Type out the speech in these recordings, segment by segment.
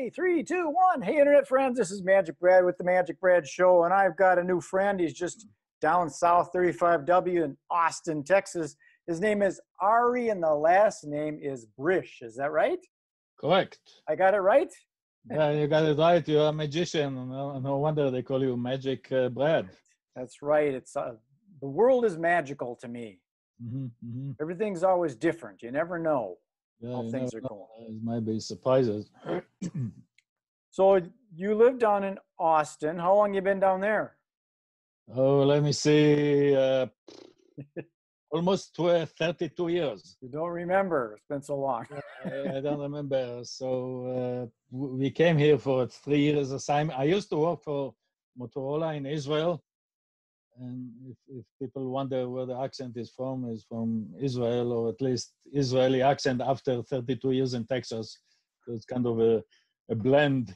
Ready? Three, two, one. Hey, internet friends, this is Magic Brad with the Magic Brad Show, and I've got a new friend. He's just down south 35W in Austin, Texas. His name is Arie, and the last name is Brish. Is that right? Correct. I got it right? Yeah, you got it right. You're a magician. No, no wonder they call you Magic uh, Brad. That's right. It's uh, the world is magical to me. hmm hmm Everything's always different. You never know Yeah, how things are going. It might be surprises. So you live down in Austin. How long you been down there? oh, let me see. Uh, almost tw- 32 years. You don't remember. It's been so long. I, I don't remember. So uh, we came here for three years assignment. I used to work for Motorola in Israel. And if, if people wonder where the accent is from, is from Israel, or at least Israeli accent after 32 years in Texas. So it's kind of a, a blend.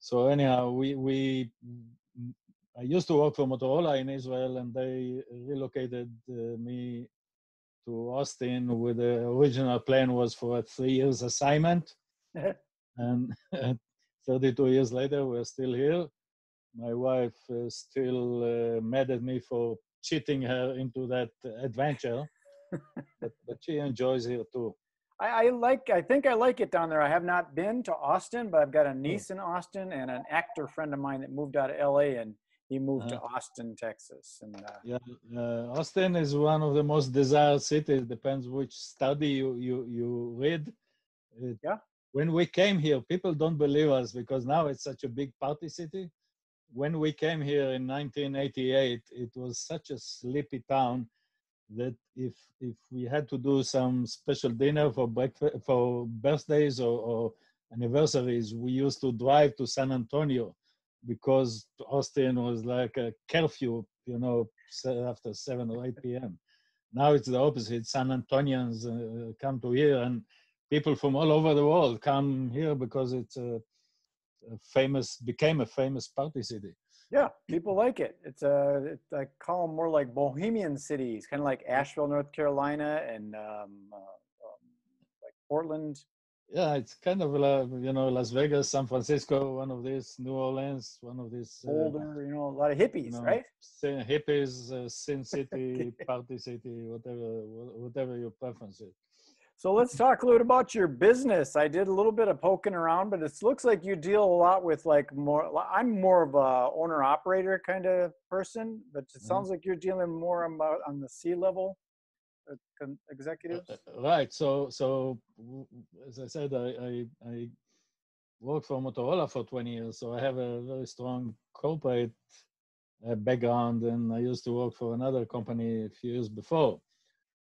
So anyhow, we we I used to work for Motorola in Israel, and they relocated uh, me to Austin with the original plan was for a three years assignment. and 32 years later, we're still here. My wife is still uh, mad at me for cheating her into that adventure, but, but she enjoys it too. I, I like. I think I like it down there. I have not been to Austin, but I've got a niece in Austin and an actor friend of mine that moved out of L.A. and he moved to Austin, Texas. And uh, Yeah, uh, Austin is one of the most desired cities. Depends which study you you you read. It- Yeah. When we came here, people don't believe us because now it's such a big party city. When we came here in 1988, it was such a sleepy town that if if we had to do some special dinner for breakfast for birthdays or, or anniversaries, we used to drive to San Antonio because Austin was like a curfew, you know, after 7 or 8 p.m. Now it's the opposite. San Antonians uh, come to here, and people from all over the world come here because it's a, a famous, became a famous party city. yeah, people like it. It's a. It, I call them more like bohemian cities, kind of like Asheville, North Carolina, and um, uh, um, like Portland. Yeah, it's kind of like, you know, Las Vegas, San Francisco, one of these, New Orleans, one of these. uh, you know, a lot of hippies, you know, right? Sin- hippies, uh, Sin City, Party City, whatever, whatever your preference is. So let's talk a little about your business. I did a little bit of poking around, but it looks like you deal a lot with like more. I'm more of a owner operator kind of person, but it Mhm. sounds like you're dealing more about on the C level uh, executives. Uh, Right. So, so as I said, I, I, I worked for Motorola for 20 years, so I have a very strong corporate uh, background, and I used to work for another company a few years before.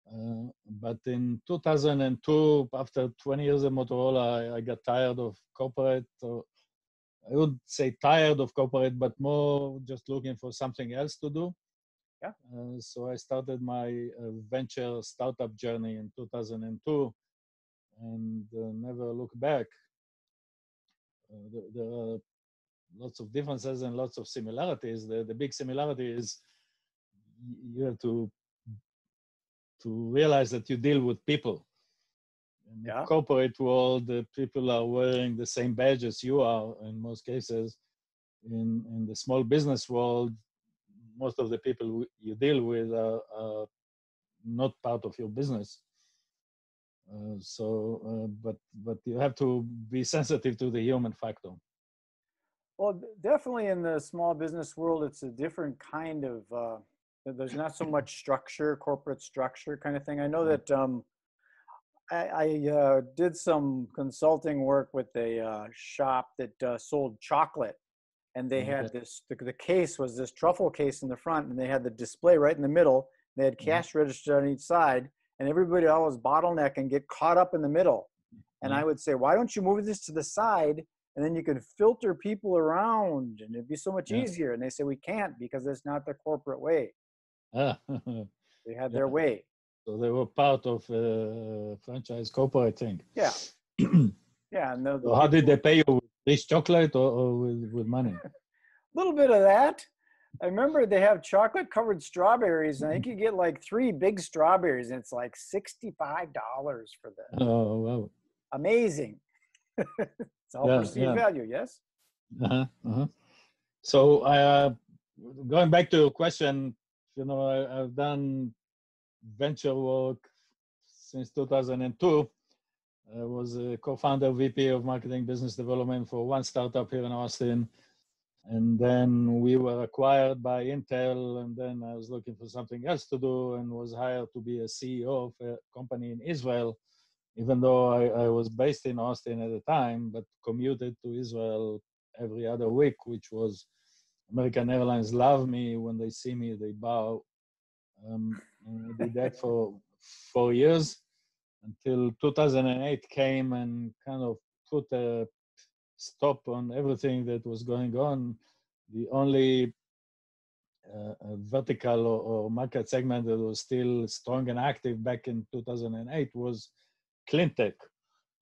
Uh, but in 2002, after 20 years at Motorola, I, I got tired of corporate. Or I would say tired of corporate, but more just looking for something else to do. Yeah. Uh, so I started my uh, venture startup journey in 2002 and uh, never looked back. Uh, there, there are lots of differences and lots of similarities. The, the big similarity is you have to to realize that you deal with people. In the corporate world, the people are wearing the same badge as you are in most cases. In in the small business world, most of the people you deal with are, are not part of your business. Uh, so, uh, but but you have to be sensitive to the human factor. Well, definitely in the small business world, it's a different kind of. Uh, there's not so much structure, corporate structure kind of thing. I know Mm. that um, I, I uh, did some consulting work with a uh, shop that uh, sold chocolate, and they had this. The, the case was this truffle case in the front, and they had the display right in the middle. They had Mhm. cash register on each side, and everybody always bottleneck and get caught up in the middle. And I would say, why don't you move this to the side and then you could filter people around and it'd be so much Yeah. easier. And they say, we can't because it's not the corporate way. Ah, They had their way. so they were part of uh, franchise I think. Yeah. Yeah. The So how did they pay you? With rich chocolate or, or with, with money? A little bit of that. I remember they have chocolate covered strawberries and I think you get like three big strawberries and it's like $65 for them. Oh wow! Amazing. It's all Yeah, perceived yeah. value, yes? Uh-huh, uh-huh. So, uh, going back to your question, you know, I, I've done venture work since 2002. I was a co-founder, VP of Marketing Business Development for one startup here in Austin, and then we were acquired by Intel. And then I was looking for something else to do, and was hired to be a CEO of a company in Israel. Even though I, I was based in Austin at the time, but commuted to Israel every other week, which was American Airlines love me when they see me, they bow. Um, I did that for four years until 2008 came and kind of put a stop on everything that was going on. The only uh, vertical or, or market segment that was still strong and active back in 2008 was clean tech.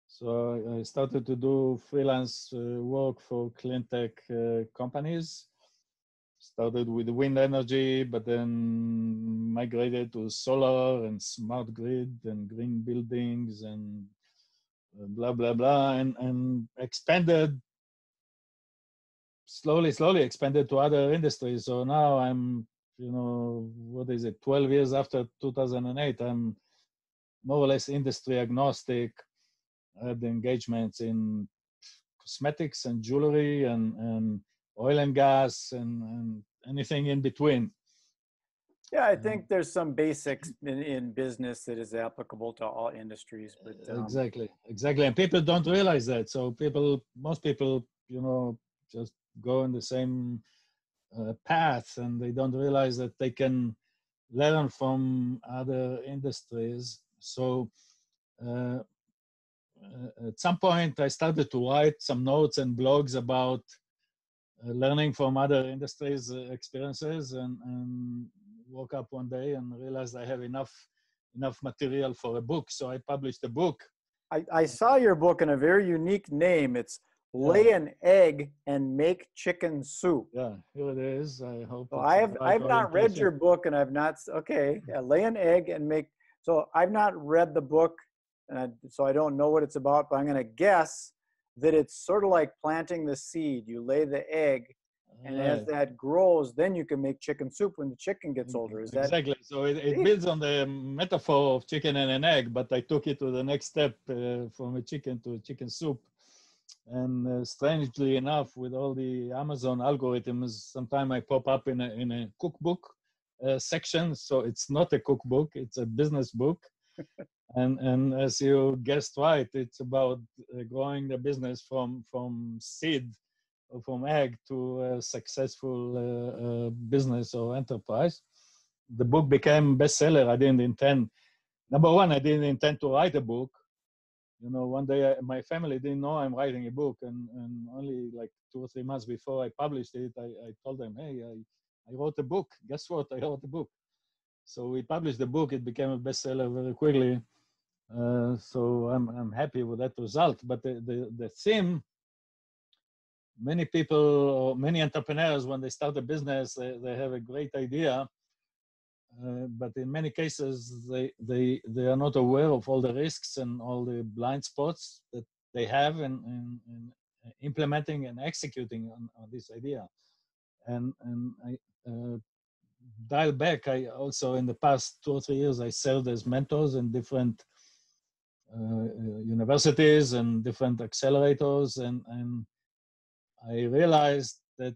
So I- started to do freelance uh, work for clean tech uh, companies. Started with wind energy, but then migrated to solar and smart grid and green buildings and blah blah blah, and and expanded slowly, slowly expanded to other industries. So now I'm, you know, what is it? Twelve years after 2008, I'm more or less industry agnostic. I had engagements in cosmetics and jewelry and, and oil and gas and, and anything in between. Yeah, I Um, think there's some basics in, in business that is applicable to all industries, but um, exactly, exactly. And people don't realize that. So people, most people, you know, just go in the same uh, path and they don't realize that they can learn from other industries. So uh, uh, at some point, I started to write some notes and blogs about learning from other industries' uh, experiences, and, and woke up one day and realized I have enough enough material for a book. So I published a book. I, I saw your book in a very unique name. It's Lay an Egg and Make Chicken Soup. Yeah, here it is. I hope. I have I've not read your book and I've not okay yeah, lay an egg and make so I've not read the book and I, so I don't know what it's about but I'm gonna guess that it's sort of like planting the seed. You lay the egg and as that grows then you can make chicken soup when the chicken gets older. Is that exactly. So it, it builds on the metaphor of chicken and an egg but i took it to the next step uh, from a chicken to a chicken soup. And uh, strangely enough with all the amazon algorithms sometimes i pop up in a, in a cookbook uh, section. So it's not a cookbook it's a business book and and as you guessed right it's about uh, growing the business from from seed from egg to a successful uh, uh, business or enterprise. The book became bestseller. I didn't intend number one i didn't intend to write a book. You know one day I, my family didn't know i'm writing a book and, and only like two or three months before i published it i, I told them hey I, I wrote a book. Guess what? I wrote a book. So we published the book. It became a bestseller very quickly uh, so I'm, I'm happy with that result. But the, the, the theme many people many entrepreneurs when they start a business they, they have a great idea uh, but in many cases they, they they are not aware of all the risks and all the blind spots that they have in, in, in implementing and executing on, on this idea. And and i uh, dial back i also in the past two or three years i served as mentors in different universities and different accelerators and and I realized that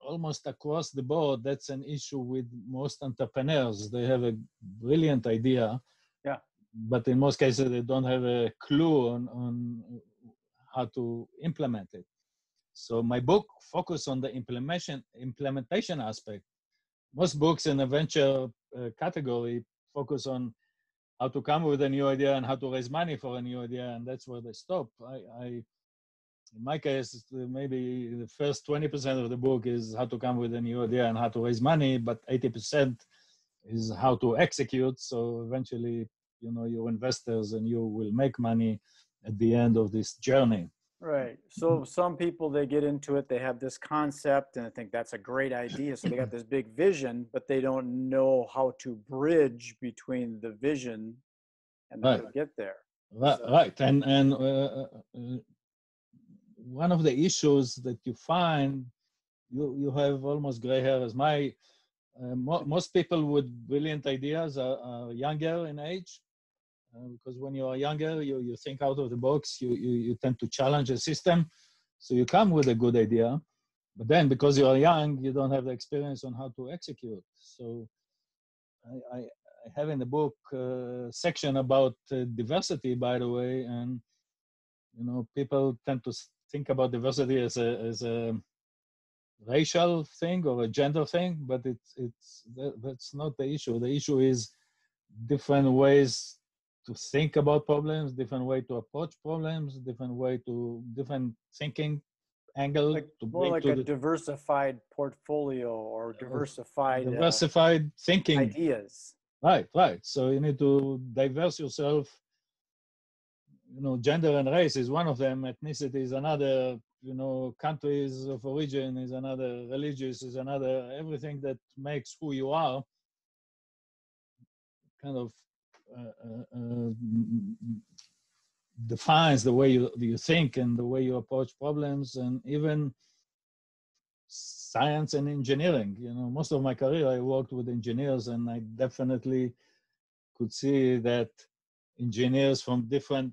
almost across the board, that's an issue with most entrepreneurs. They have a brilliant idea, Yeah. but in most cases, they don't have a clue on, on how to implement it. So my book focused on the implementation implementation aspect. Most books in the venture uh, category focus on how to come with a new idea and how to raise money for a new idea, and that's where they stop. I, I in my case, maybe the first 20% of the book is how to come with a new idea and how to raise money, but 80% is how to execute. So eventually, you know, your investors and you will make money at the end of this journey. Right so some people they get into it they have this concept and I think that's a great idea so they got this big vision but they don't know how to bridge between the vision and how to get there Right, So- right. and and uh, uh, one of the issues that you find, you, you have almost gray hair as my, uh, mo- most people with brilliant ideas are, are younger in age. Because when you are younger, you, you think out of the box, you, you, you tend to challenge the system. So you come with a good idea. But then because you are young, you don't have the experience on how to execute. So I, I, I have in the book uh, section about uh, diversity, by the way, and you know people tend to think about diversity as a as a racial thing or a gender thing, but it's it's that, that's not the issue. The issue is different ways to think about problems, different way to approach problems, different way to different thinking angle like, to more like to a the diversified portfolio or diversified uh, diversified thinking. ideas. Right, right. So you need to diverse yourself. You know, gender and race is one of them. Ethnicity is another. You know, countries of origin is another. Religious is another. Everything that makes who you are kind of uh, uh, uh, Uh, uh, uh, defines the way you, you think and the way you approach problems and even science and engineering you know most of my career i worked with engineers and i definitely could see that engineers from different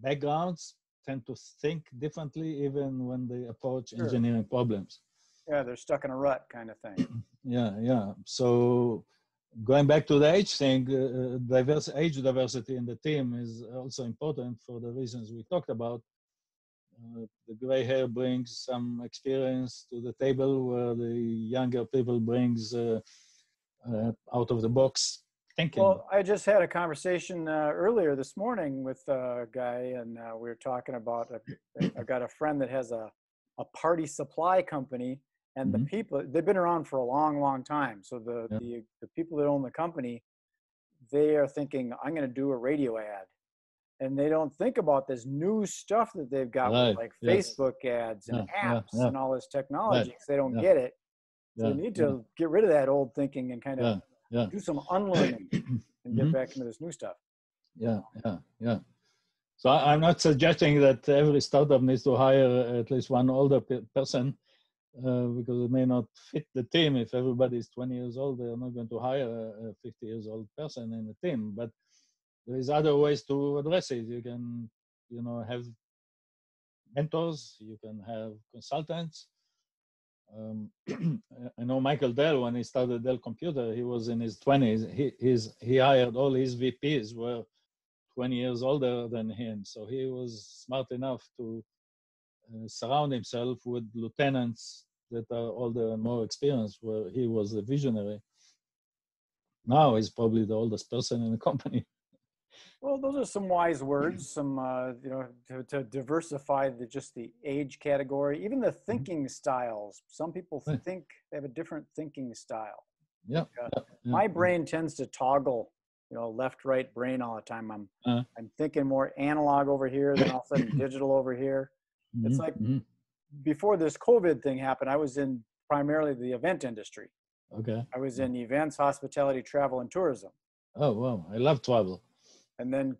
backgrounds tend to think differently even when they approach Sure. engineering problems Yeah, they're stuck in a rut kind of thing. yeah yeah so going back to the age thing uh, uh, diverse age diversity in the team is also important for the reasons we talked about uh, the gray hair brings some experience to the table where the younger people brings uh, uh, out of the box thinking Well, I just had a conversation uh, earlier this morning with a guy, and we were talking about. I got a friend that has a, a party supply company, and the Mhm. people they've been around for a long, long time. So the Yeah. the, the people that own the company, they are thinking, I'm going to do a radio ad, and they don't think about this new stuff that they've got Right, like yes. Facebook ads and Yeah, apps yeah. and all this technology. 'cause they don't get it. So you need to get rid of that old thinking and kind of do some unlearning and get Mhm. back into this new stuff. yeah yeah yeah so i'm not suggesting that every startup needs to hire at least one older pe- person uh, because it may not fit the team if everybody is 20 years old they're not going to hire a, a 50 years old person in the team but there is other ways to address it you can you know have mentors you can have consultants um, I know Michael Dell when he started Dell Computer. He was in his 20s. He his, he hired all his VPs were 20 years older than him, so he was smart enough to surround himself with lieutenants that are older and more experienced. Where he was a visionary. Now he's probably the oldest person in the company. Well, those are some wise words. Some uh, you know to, to diversify the just the age category, even the thinking styles. Some people think they have a different thinking style. Yeah. Yeah. yeah, yeah, My yeah. brain tends to toggle, you know, left right brain all the time. I'm Uh. I'm thinking more analog over here, then all of a sudden digital over here. It's Mhm, like- mhm. Before this COVID thing happened, I was in primarily the event industry. okay. I was in events, hospitality, travel, and tourism. Oh wow, I love travel. And then,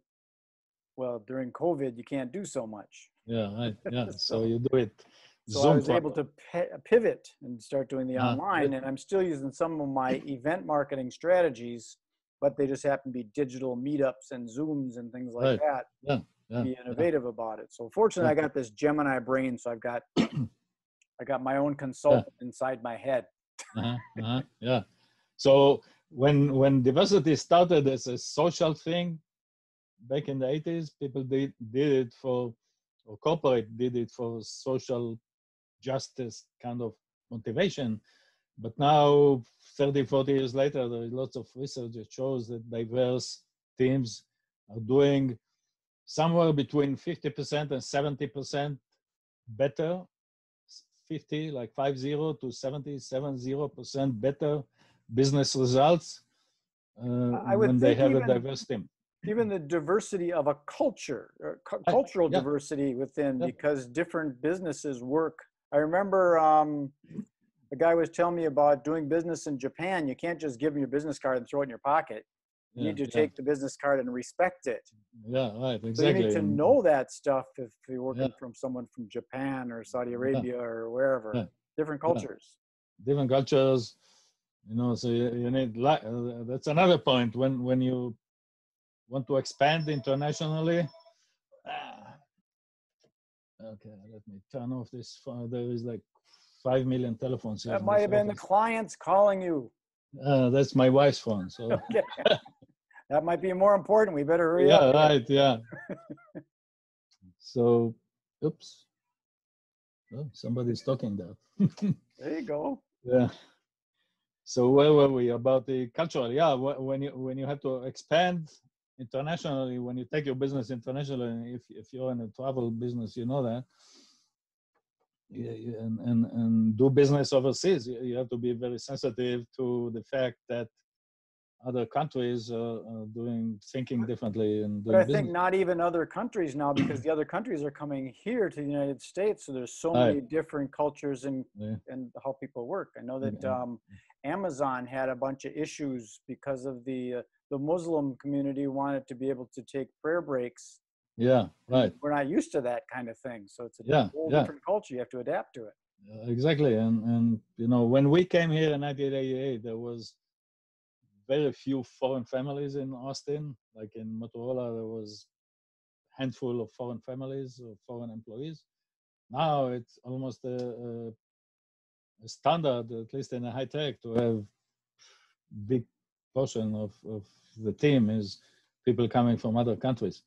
well, during COVID, you can't do so much. Yeah, right. Yeah, so So- you do it. So I Zoom was able to pi- pivot and start doing the Ah, online, good. and I'm still using some of my event marketing strategies, but they just happen to be digital meetups and Zooms and things like Right. that. Yeah, yeah, be yeah. innovative about it. So fortunately, I got this Gemini brain, so I've got I got my own consultant inside my head. uh-huh, uh-huh, yeah. So when when diversity started as a social thing back in the 80s, people did did it for or corporate did it for social justice kind of motivation. But now 30, 40 years later, there is lots of research that shows that diverse teams are doing somewhere between 50% and 70% better 50 like 50 to 70 70% better business results uh, I would when they have a even- diverse team Even the diversity of a culture, or cu- cultural yeah. diversity within, Yeah. because different businesses work. I remember um, the guy was telling me about doing business in Japan. You can't just give them your business card and throw it in your pocket. You need to take the business card and respect it. Yeah, right, So you need to know that stuff if you're working from someone from Japan or Saudi Arabia or wherever. Different cultures. different cultures you know so you, you need li- uh, that's another point when when you want to expand internationally Ah. okay let me turn off this phone there is like five million telephones That might have been the clients calling you. uh, that's my wife's phone so Okay. that might be more important. We better hurry yeah up. right yeah so oops oh, somebody's talking there There you go. Yeah. So where were we about the cultural? Yeah, when you when you have to expand internationally, when you take your business internationally, if if you're in a travel business, you know that. Yeah, yeah, and, and and do business overseas, you have to be very sensitive to the fact that other countries are, are doing thinking differently and But I think business. not even other countries now because the other countries are coming here to the United States. So there's so Right. many different cultures and, Yeah. and how people work. I know that um, Amazon had a bunch of issues because of the uh, the Muslim community wanted to be able to take prayer breaks. Yeah, right. We're not used to that kind of thing. So it's a Yeah, whole yeah. different culture. You have to adapt to it. Uh, exactly and and you know when we came here in 1988 there was very few foreign families in austin. Like in motorola there was a handful of foreign families or foreign employees. Now it's almost a, a, a standard at least in a high tech to have big portion of, of the team is people coming from other countries.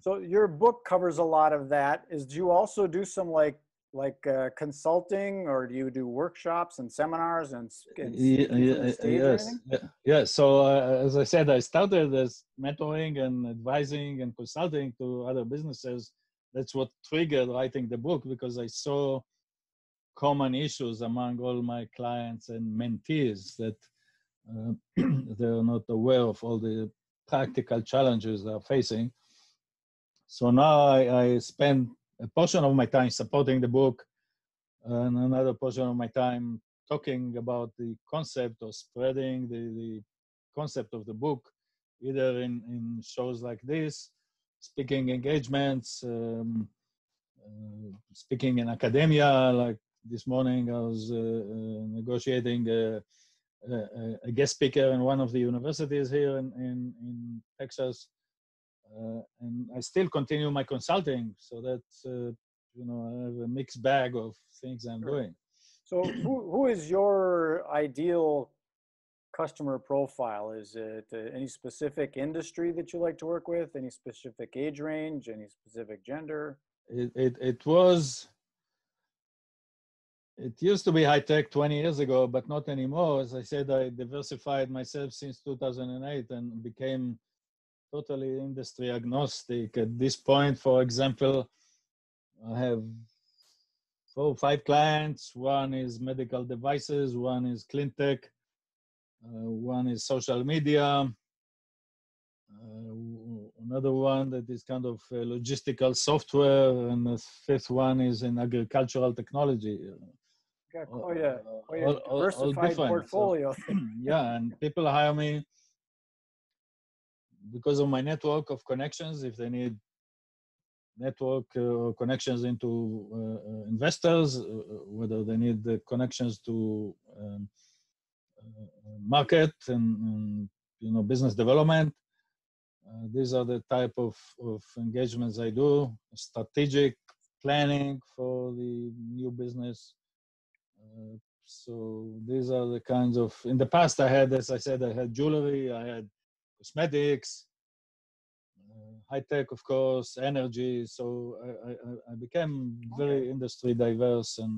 So your book covers a lot of that. Is do you also do some like like uh, consulting, or do you do workshops and seminars and, and Ye- speaking from the ye- stage or yes, yeah, yeah. So uh, as I said, I started as mentoring and advising and consulting to other businesses. That's what triggered writing the book because I saw common issues among all my clients and mentees that uh, they're not aware of all the practical challenges they're facing. So now I, I spend a portion of my time supporting the book and another portion of my time talking about the concept or spreading the, the concept of the book, either in, in shows like this, speaking engagements, um, uh, speaking in academia. Like this morning, I was uh, uh, negotiating a, a, a guest speaker in one of the universities here in, in, in Texas. Uh, and I still continue my consulting, so that uh, you know I have a mixed bag of things I'm Sure. doing. So who who is your ideal customer profile? Is it uh, any specific industry that you like to work with? Any specific age range? Any specific gender? It it, it was it used to be high tech 20 years ago, but not anymore. As I said, I diversified myself since 2008 and became totally industry agnostic. At this point, for example, I have four or five clients. One is medical devices, one is clean tech, uh, one is social media, uh, another one that is kind of uh, logistical software, and the fifth one is in agricultural technology. Got All- quite a quite a all- all diversified. So- portfolio. yeah, and people hire me because of my network of connections. If they need network uh, connections into uh, uh, investors, uh, uh, whether they need the connections to um, uh, market and, and you know business development. These are the type of, of engagements I do. Strategic planning for the new business. So these are the kinds of. In the past, I had, as I said, I had jewelry, I had cosmetics, uh, high tech, of course, energy. So I, I, I became very industry diverse and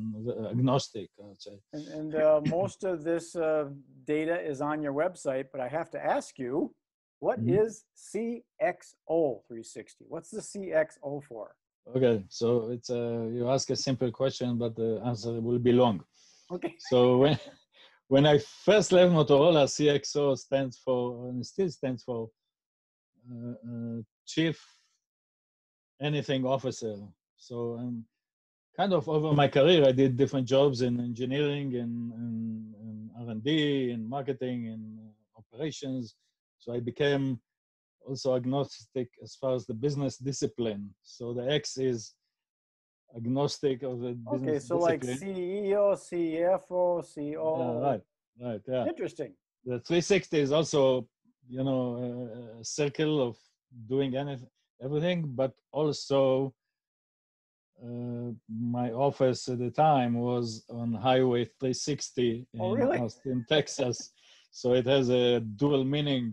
agnostic. I would say. And, and uh, most of this uh, data is on your website, but I have to ask you, what Mhm. is CXO 360? What's the CXO for? Okay, so it's a you ask a simple question, but the answer will be long. Okay. So when when I first left Motorola, CXO stands for and still stands for uh, uh, Chief Anything Officer. So I'm kind of over my career. I did different jobs in engineering and, and, R&D and marketing and uh, operations. So I became also agnostic as far as the business discipline. So the X is agnostic of the business Okay, so like E. CEO, CFO, CO. Yeah, right, right, yeah. Interesting. The 360 is also, you know, a- circle of doing anything, everything, but also uh, my office at the time was on Highway 360 in Oh, really? Austin, Texas. So it has a dual meaning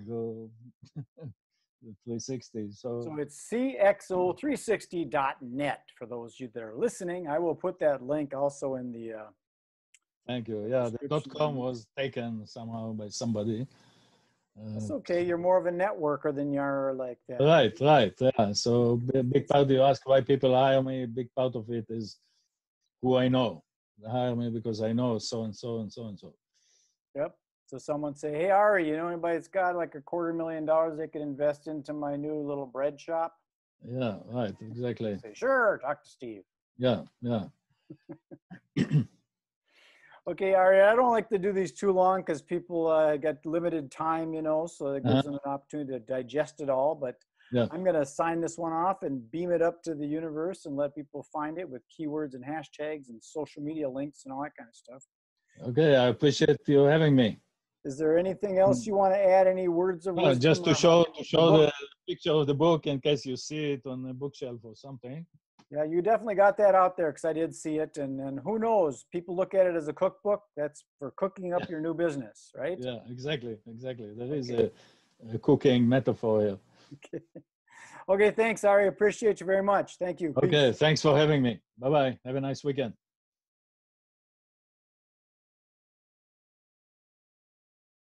360. So, So it's cxo360.net for those of you that are listening. I will put that link also in the. Uh, thank you. Yeah, the dot com was taken somehow by somebody. Uh, it's okay. You're more of a networker than you're like that. Right, right. Yeah. So a big part you ask why people hire me, a big part of it is who I know. They hire me because I know so and so and so and so. Yep. So someone say, "Hey Arie, you know anybody that's got like a quarter million dollars they could invest into my new little bread shop?" Yeah, right, exactly. Say, "Sure, talk to Steve." Yeah, yeah. Okay, Arie, I don't like to do these too long because people uh, get limited time, you know, so it gives Uh-huh. them an opportunity to digest it all. But Yeah. I'm going to sign this one off and beam it up to the universe and let people find it with keywords and hashtags and social media links and all that kind of stuff. Okay, I appreciate you having me. Is there anything else hmm. you want to add? Any words of wisdom? just to show to show book? the picture of the book in case you see it on the bookshelf or something. Yeah, you definitely got that out there because I did see it. And, and who knows? People look at it as a cookbook. That's for cooking up Yeah. your new business, right? Yeah, exactly, exactly. There is a, a cooking metaphor here. Okay. okay, thanks, Arie. Appreciate you very much. Thank you. Peace. Okay, thanks for having me. Bye bye. Have a nice weekend.